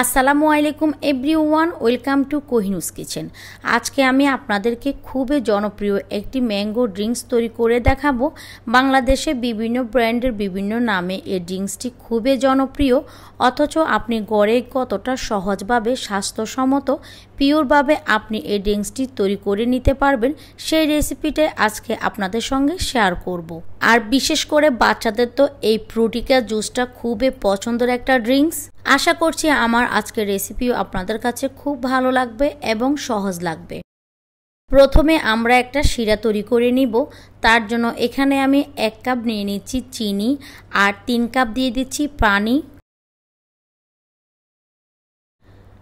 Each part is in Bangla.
আসসালামু আলাইকুম everyone, welcome to Kohinoor's kitchen. আজকে আমি আপনাদেরকে খুবই জনপ্রিয় একটি ম্যাঙ্গো ড্রিঙ্কস তৈরি করে দেখাবো। বাংলাদেশে বিভিন্ন ব্র্যান্ডের বিভিন্ন নামে এই ড্রিঙ্কসটি খুবই জনপ্রিয়, অথচ আপনি গড়ে কতটা সহজভাবে, স্বাস্থ্যসম্মত, পিওরভাবে আপনি এই ড্রিঙ্কসটি তৈরি করে নিতে পারবেন, সেই রেসিপিটাই আজকে আপনাদের সঙ্গে শেয়ার করব। আর বিশেষ করে বাচ্চাদের তো এই ফ্রুটিকা জুসটা খুবই পছন্দের একটা ড্রিঙ্কস। আশা করছি আমার আজকের রেসিপিও আপনাদের কাছে খুব ভালো লাগবে এবং সহজ লাগবে। প্রথমে আমরা একটা শিরা তৈরি করে নিব। তার জন্য এখানে আমি এক কাপ নিয়ে নিচ্ছি চিনি আর তিন কাপ দিয়ে দিচ্ছি পানি।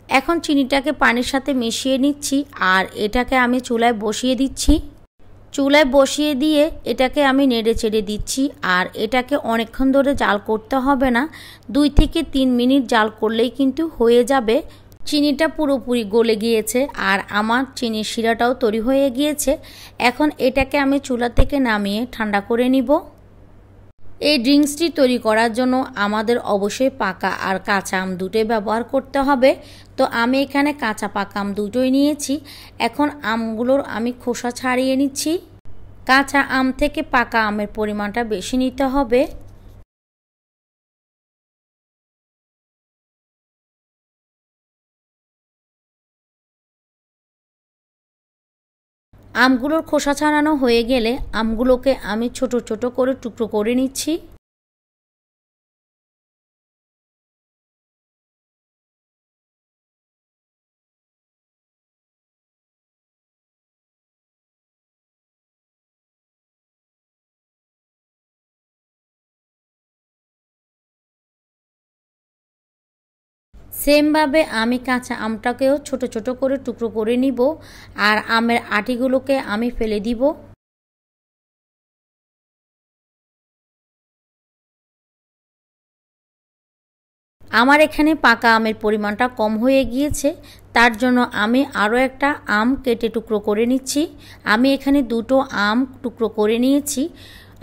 এখন চিনিটাকে পানির সাথে মিশিয়ে নিচ্ছি আর এটাকে আমি চুলায় বসিয়ে দিচ্ছি। চুলায় বসিয়ে দিয়ে এটাকে আমি নেড়ে চেড়ে দিচ্ছি, আর এটাকে অনেকক্ষণ ধরে জাল করতে হবে না। দুই থেকে তিন মিনিট জাল করলেই কিন্তু হয়ে যাবে। চিনিটা পুরোপুরি গলে গিয়েছে, আর আমার চিনির শিরাটাও তৈরি হয়ে গিয়েছে। এখন এটাকে আমি চুলা থেকে নামিয়ে ঠান্ডা করে নিব। এই ড্রিঙ্কসটি তৈরি করার জন্য আমাদের অবশ্যই পাকা আর কাঁচা আম দুটোই ব্যবহার করতে হবে। তো আমি এখানে কাঁচা পাকা আম দুটোই নিয়েছি। এখন আমগুলোর আমি খোসা ছাড়িয়ে নিচ্ছি। কাঁচা আম থেকে পাকা আমের পরিমাণটা বেশি নিতে হবে। আমগুলোর খোসা ছাড়ানো হয়ে গেলে আমগুলোকে আমি ছোট ছোট করে টুকরো করে নিচ্ছি। সেমভাবে আমি কাঁচা আমটাকেও ছোট ছোট করে টুকরো করে নিব আর আমের আটিগুলোকে আমি ফেলে দিব। আমার এখানে পাকা আমের পরিমাণটা কম হয়ে গিয়েছে, তার জন্য আমি আরও একটা আম কেটে টুকরো করে নিচ্ছি। আমি এখানে দুটো আম টুকরো করে নিয়েছি।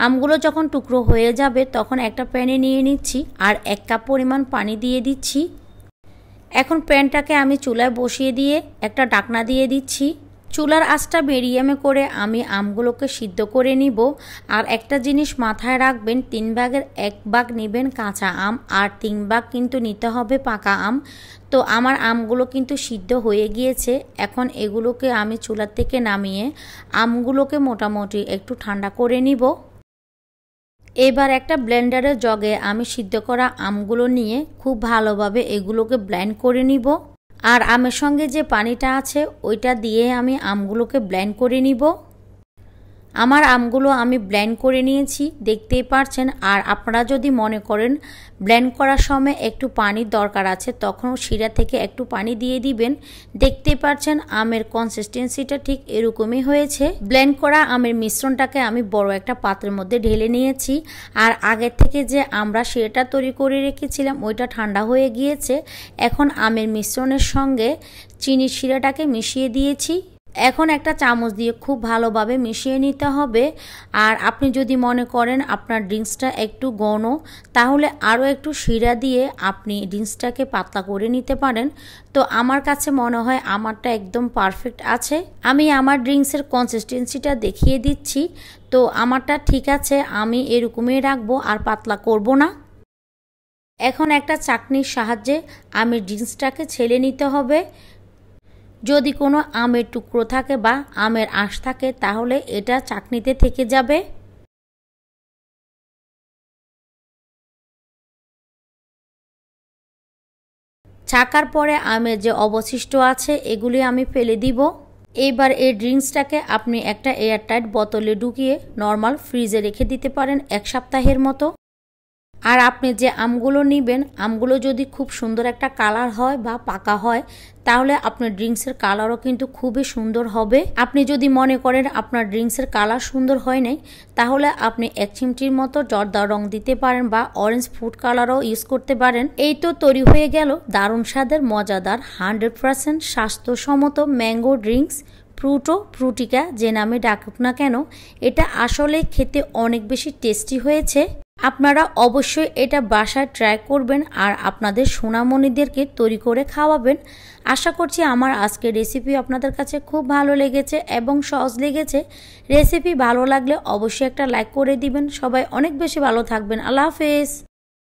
আমগুলো যখন টুকরো হয়ে যাবে তখন একটা প্যানে নিয়ে নিচ্ছি আর এক কাপ পরিমাণ পানি দিয়ে দিচ্ছি। এখন প্যানটাকে আমি চুলায় বসিয়ে দিয়ে একটা ডাকনা দিয়ে দিচ্ছি। চুলার আঁচটা মিডিয়ামে করে আমি আমগুলোকে সিদ্ধ করে নিব। আর একটা জিনিস মাথায় রাখবেন, তিন ভাগের এক ভাগ নেবেন কাঁচা আম, আর তিন ভাগ কিন্তু নিতে হবে পাকা আম। তো আমার আমগুলো কিন্তু সিদ্ধ হয়ে গিয়েছে। এখন এগুলোকে আমি চুলার থেকে নামিয়ে আমগুলোকে মোটামুটি একটু ঠান্ডা করে নিব। এবার একটা ব্লেন্ডারের জগে আমি সিদ্ধ করা আমগুলো নিয়ে খুব ভালোভাবে এগুলোকে ব্লেন্ড করে নিব। আর আমের সঙ্গে যে পানিটা আছে, ওইটা দিয়ে আমি আমগুলোকে ব্লেন্ড করে নিব। আমার আমগুলো আমি ব্ল্যান্ড করে নিয়েছি, দেখতেই পারছেন। আর আপনারা যদি মনে করেন ব্ল্যান্ড করার সময় একটু পানির দরকার আছে, তখন শিরা থেকে একটু পানি দিয়ে দিবেন। দেখতেই পারছেন আমের কনসিস্টেন্সিটা ঠিক এরকমই হয়েছে। ব্ল্যান্ড করা আমের মিশ্রণটাকে আমি বড় একটা পাত্রের মধ্যে ঢেলে নিয়েছি। আর আগের থেকে যে আমরা শিরাটা তৈরি করে রেখেছিলাম, ওইটা ঠান্ডা হয়ে গিয়েছে। এখন আমের মিশ্রণের সঙ্গে চিনির শিরাটাকে মিশিয়ে দিয়েছি। এখন একটা চামচ দিয়ে খুব ভালোভাবে মিশিয়ে নিতে হবে। আর আপনি যদি মনে করেন আপনার ড্রিঙ্কসটা একটু ঘন, তাহলে আরও একটু শিরা দিয়ে আপনি ড্রিঙ্কসটাকে পাতলা করে নিতে পারেন। তো আমার কাছে মনে হয় আমারটা একদম পারফেক্ট আছে। আমি আমার ড্রিঙ্কসের কনসিস্টেন্সিটা দেখিয়ে দিচ্ছি। তো আমারটা ঠিক আছে, আমি এরকমই রাখব আর পাতলা করব না। এখন একটা চাকনির সাহায্যে আমি ড্রিঙ্কসটাকে ছেলে নিতে হবে। যদি কোনো আমের টুকরো থাকে বা আমের আঁশ থাকে, তাহলে এটা চাকনিতে থেকে যাবে। ছাকার পরে আমের যে অবশিষ্ট আছে, এগুলি আমি ফেলে দিব। এইবার এই ড্রিঙ্কসটাকে আপনি একটা এয়ারটাইট বোতলে ঢুকিয়ে নর্মাল ফ্রিজে রেখে দিতে পারেন এক সপ্তাহের মতো। আর আপনি যে আমগুলো নেবেন, আমগুলো যদি খুব সুন্দর একটা কালার হয় বা পাকা হয়, তাহলে আপনার ড্রিঙ্কসের কালারও কিন্তু খুবই সুন্দর হবে। আপনি যদি মনে করেন আপনার ড্রিঙ্কসের কালার সুন্দর হয় নাই, তাহলে আপনি এক চিমটির মতো জর্দা রং দিতে পারেন বা অরেঞ্জ ফুড কালারও ইউজ করতে পারেন। এই তো তৈরি হয়ে গেল দারুণ স্বাদের, মজাদার হান্ড্রেড পারসেন্ট স্বাস্থ্যসম্মত ম্যাঙ্গো ড্রিঙ্কস ফ্রুটো ফ্রুটিকা যে নামে ডাকুক না কেন, এটা আসলে খেতে অনেক বেশি টেস্টি হয়েছে। আপনারা অবশ্যই এটা বাসায় ট্রাই করবেন আর আপনাদের সোনামণিদেরকে তৈরি করে খাওয়াবেন। আশা করছি আমার আজকে রেসিপি আপনাদের কাছে খুব ভালো লেগেছে এবং সহজ লেগেছে। রেসিপি ভালো লাগলে অবশ্যই একটা লাইক করে দিবেন। সবাই অনেক বেশি ভালো থাকবেন। আল্লাহ হাফেজ।